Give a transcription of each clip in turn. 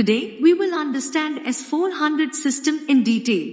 Today, we will understand S-400 system in detail.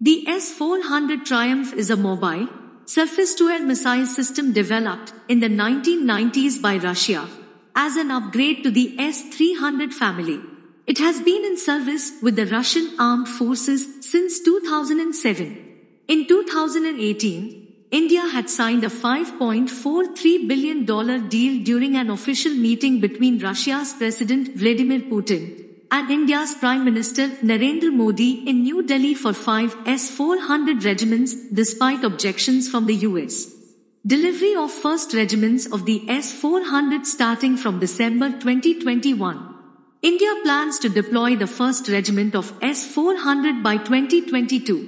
The S-400 Triumph is a mobile, surface-to-air missile system developed in the 1990s by Russia as an upgrade to the S-300 family. It has been in service with the Russian armed forces since 2007. In 2018, India had signed a $5.43 billion deal during an official meeting between Russia's President Vladimir Putin and India's Prime Minister Narendra Modi in New Delhi for five S-400 regiments despite objections from the US. Delivery of first regiments of the S-400 starting from December 2021. India plans to deploy the first regiment of S-400 by 2022.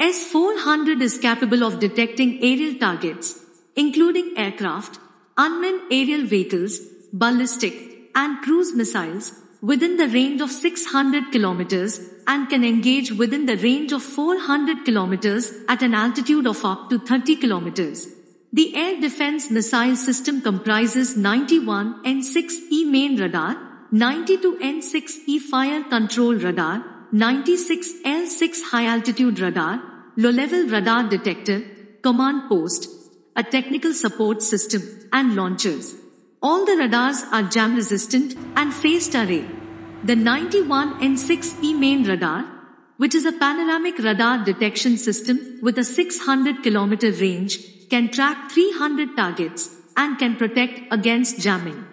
S-400 is capable of detecting aerial targets, including aircraft, unmanned aerial vehicles, ballistic, and cruise missiles, within the range of 600 kilometers and can engage within the range of 400 kilometers at an altitude of up to 30 kilometers. The air defense missile system comprises 91 N6E main radar, 92 N6E fire control radar, 96 L6 high altitude radar, low level radar detector, command post, a technical support system, and launchers. All the radars are jam resistant and phased array. The 91 N6E main radar, which is a panoramic radar detection system with a 600 kilometer range, can track 300 targets and can protect against jamming.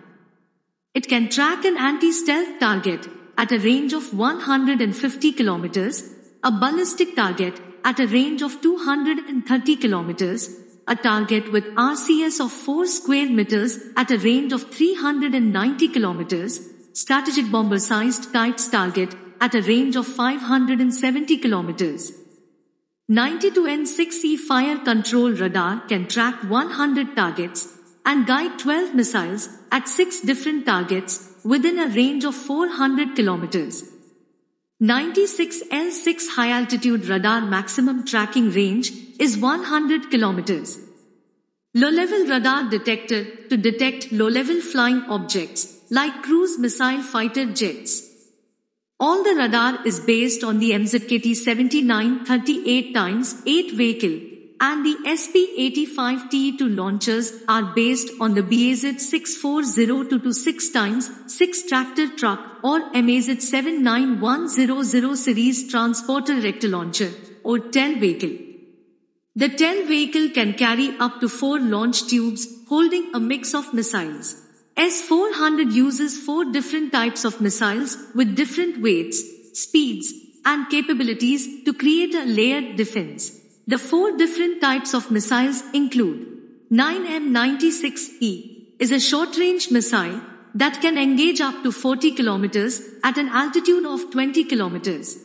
It can track an anti-stealth target at a range of 150 kilometers, a ballistic target at a range of 230 kilometers, a target with RCS of 4 square meters at a range of 390 kilometers, strategic bomber-sized kites target at a range of 570 kilometers. 92N6E fire control radar can track 100 targets and guide 12 missiles at 6 different targets within a range of 400 kilometers. 96L6 high altitude radar maximum tracking range is 100 kilometers. Low level radar detector to detect low level flying objects like cruise missile fighter jets. All the radar is based on the MZKT 7938 times 8 vehicle and the SP85T2 launchers are based on the BAZ 64026 times 6 tractor truck or MAZ 79100 series transporter erector launcher or TEL vehicle. The TEL vehicle can carry up to 4 launch tubes holding a mix of missiles. S-400 uses 4 different types of missiles with different weights, speeds, and capabilities to create a layered defense. The four different types of missiles include 9M96E is a short-range missile that can engage up to 40 kilometers at an altitude of 20 kilometers.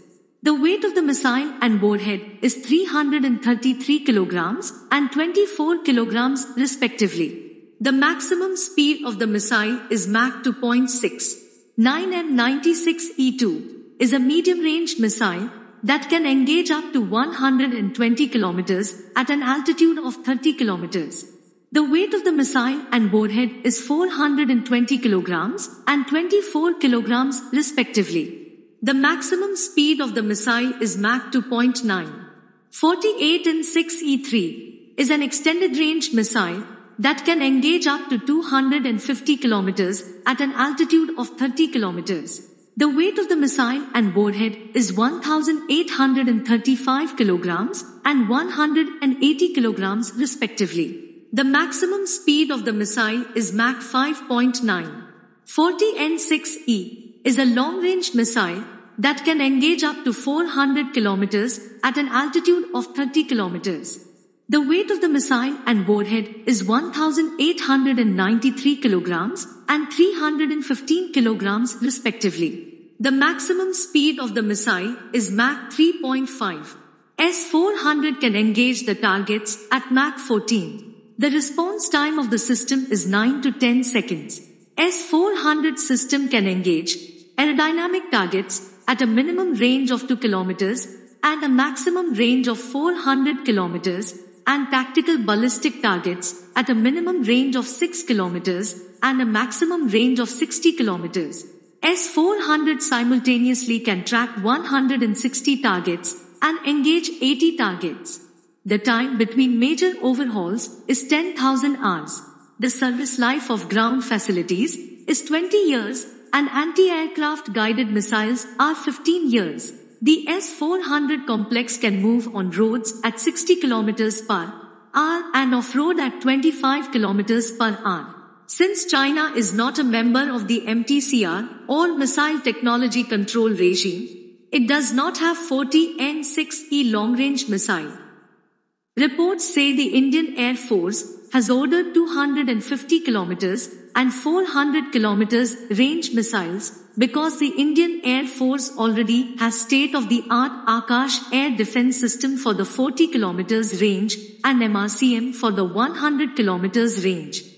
The weight of the missile and warhead is 333 kilograms and 24 kilograms respectively. The maximum speed of the missile is Mach 2.6. 9M96E2 is a medium-range missile that can engage up to 120 kilometers at an altitude of 30 kilometers. The weight of the missile and warhead is 420 kilograms and 24 kilograms respectively. The maximum speed of the missile is Mach 2.9. 48 N6E3 is an extended range missile that can engage up to 250 kilometers at an altitude of 30 kilometers. The weight of the missile and warhead is 1835 kilograms and 180 kilograms respectively. The maximum speed of the missile is Mach 5.9. 40N6E is a long-range missile that can engage up to 400 kilometers at an altitude of 30 kilometers. The weight of the missile and warhead is 1893 kilograms and 315 kilograms respectively. The maximum speed of the missile is Mach 3.5. S-400 can engage the targets at Mach 14. The response time of the system is 9 to 10 seconds. S-400 system can engage aerodynamic targets at a minimum range of 2 kilometers and a maximum range of 400 kilometers and tactical ballistic targets at a minimum range of 6 kilometers and a maximum range of 60 kilometers. S-400 simultaneously can track 160 targets and engage 80 targets. The time between major overhauls is 10,000 hours. The service life of ground facilities is 20 years and anti-aircraft guided missiles are 15 years. The S-400 complex can move on roads at 60 km per hour and off-road at 25 km per hour. Since China is not a member of the MTCR or Missile Technology Control Regime, it does not have 40 N6E long-range missile. Reports say the Indian Air Force has ordered 250 kilometers and 400 kilometers range missiles because the Indian Air Force already has state-of-the-art Akash air defense system for the 40 kilometers range and MRSAM for the 100 kilometers range.